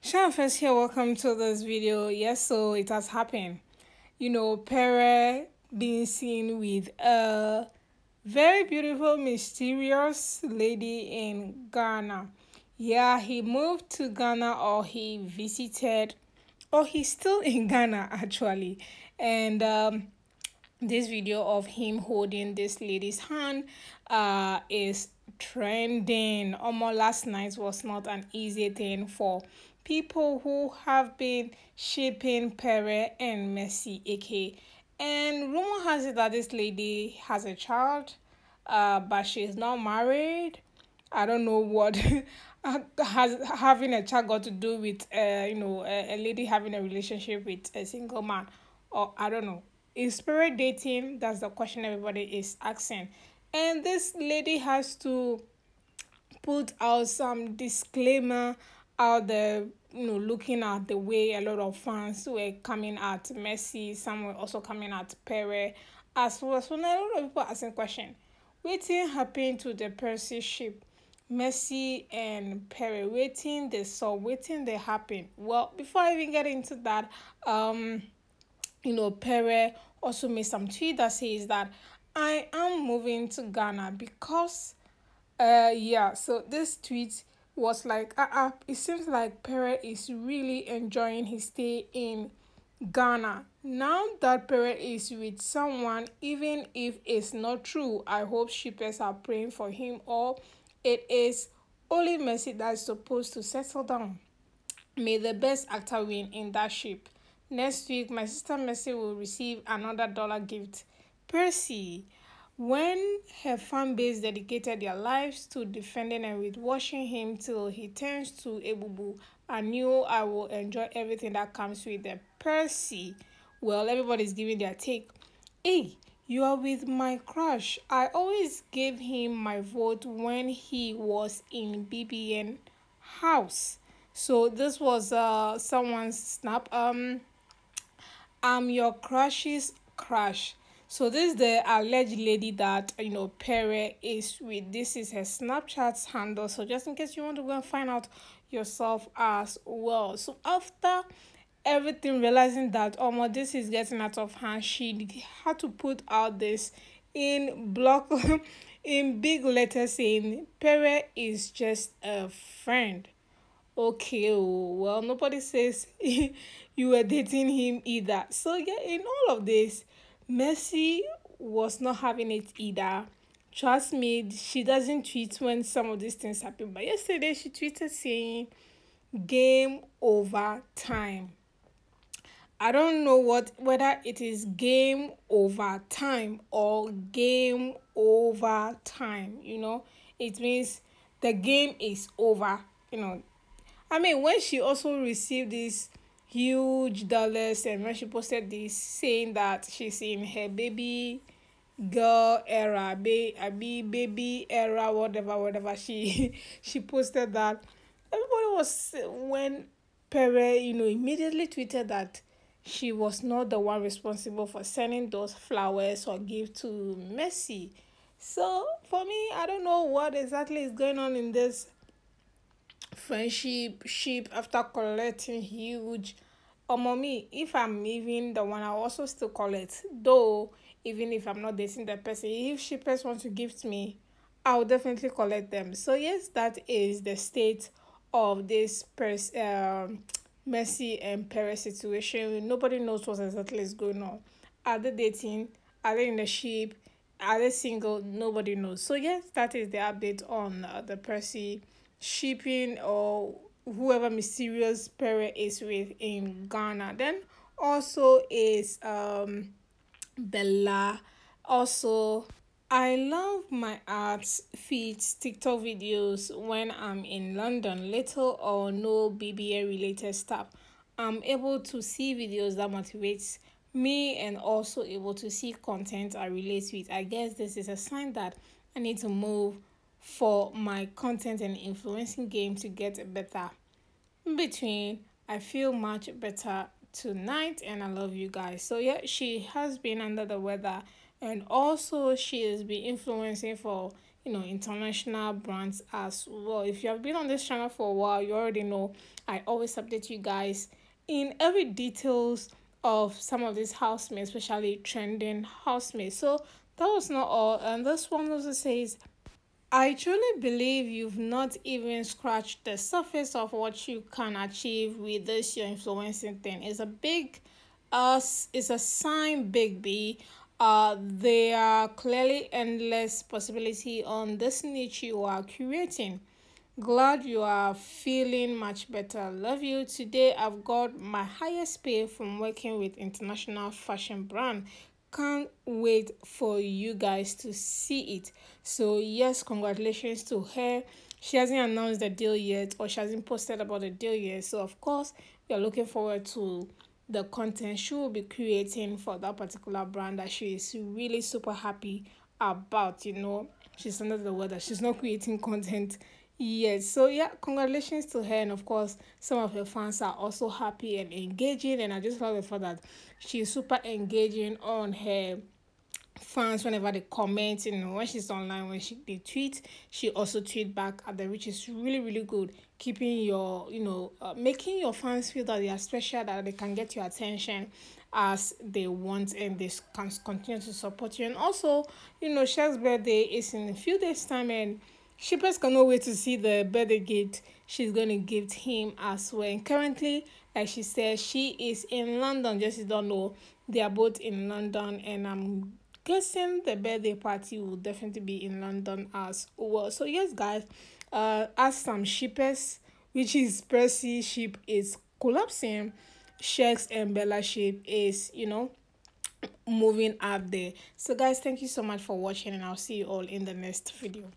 Sean first here, welcome to this video. Yes, so it has happened. You know, Pere being seen with a very beautiful, mysterious lady in Ghana. Yeah, he moved to Ghana or he visited, or he's still in Ghana actually. And um, this video of him holding this lady's hand uh, is trending. Almost last night was not an easy thing for people who have been shipping Pere and Mercy, aka. And rumor has it that this lady has a child, uh, but she's not married. I don't know what has having a child got to do with uh, you know a, a lady having a relationship with a single man, or I don't know. Is spirit dating? That's the question everybody is asking. And this lady has to put out some disclaimer out there, you know, looking at the way a lot of fans were coming at Mercy, some were also coming at Pere, as well. So now a lot of people asking question, waiting happened to the Percy ship? Mercy and Pere waiting they saw waiting they happen. Well, before I even get into that, um, you know, Pere also made some tweet that says that I am moving to Ghana because, uh, yeah. So this tweet was like, uh, uh it seems like Pere is really enjoying his stay in Ghana. Now that Pere is with someone, even if it's not true, I hope shippers are praying for him or it is only Mercy that is supposed to settle down. May the best actor win in that ship. Next week, my sister Mercy will receive another dollar gift. Percy, when her fan base dedicated their lives to defending and with watching him till he turns to boo, I knew I will enjoy everything that comes with the Percy. Well, everybody's giving their take. Hey, you are with my crush. I always gave him my vote when he was in BBN house. So this was uh someone's snap. Um I'm your crush's crush. So this is the alleged lady that you know Pere is with. This is her Snapchat handle. So just in case you want to go and find out yourself as well. So after everything realizing that oh my this is getting out of hand, she had to put out this in block in big letters saying Pere is just a friend. Okay, oh, well nobody says you were dating him either. So yeah, in all of this, Mercy was not having it either. Trust me, she doesn't tweet when some of these things happen. But yesterday she tweeted saying, "Game over time." I don't know what whether it is game over time or game over time. You know, it means the game is over. You know, I mean when she also received this huge dollars and when she posted this saying that she's in her baby girl era be be baby era whatever whatever she she posted that everybody was when Pere you know immediately tweeted that she was not the one responsible for sending those flowers or gift to Mercy. So for me, I don't know what exactly is going on in this friendship ship after collecting huge or mommy if i'm even the one i also still collect though even if i'm not dating the person if shippers want to gift me i'll definitely collect them so yes that is the state of this person um Mercy and Pere's situation. Nobody knows what exactly is going on. Are they dating? Are they in a ship? Are they single? Nobody knows. So yes, that is the update on uh, the Percy shipping or whoever mysterious Pere is with in Ghana. Then also is um Bella. Also I love my arts feeds TikTok videos when I'm in London, little or no BBA related stuff. I'm able to see videos that motivates me and also able to see content I relate with. I guess this is a sign that I need to move for my content and influencing game to get better. In between, I feel much better tonight and I love you guys. So yeah, she has been under the weather and also she has been influencing for you know international brands as well if you have been on this channel for a while you already know i always update you guys in every details of some of these housemates especially trending housemates so that was not all and this one also says I truly believe you've not even scratched the surface of what you can achieve with this your influencing thing. It's a big uh it's a sign big B. Uh there are clearly endless possibility on this niche you are creating. Glad you are feeling much better. Love you. Today I've got my highest pay from working with international fashion brand can't wait for you guys to see it. So, yes, congratulations to her. She hasn't announced the deal yet, or she hasn't posted about the deal yet. So, of course, we are looking forward to the content she will be creating for that particular brand that she is really super happy about. You know, she's under the weather, she's not creating content Yes, so yeah, congratulations to her, and of course, some of her fans are also happy and engaging. And I just love the fact that she's super engaging on her fans whenever they comment. You know, when she's online, when she they tweet, she also tweet back at them, which is really really good. Keeping your, you know, uh, making your fans feel that they are special, that they can get your attention as they want, and they can continue to support you. And also, you know, Cher's birthday is in a few days' time, and Shippers cannot wait to see the birthday gift she's going to give him as well. And currently, like she says, she is in London. Just you don't know, they are both in London, and I'm guessing the birthday party will definitely be in London as well. So yes, guys, uh, as some shippers, which is Percy ship is collapsing, Sheggz and Bella ship is you know moving up there. So guys, thank you so much for watching, and I'll see you all in the next video.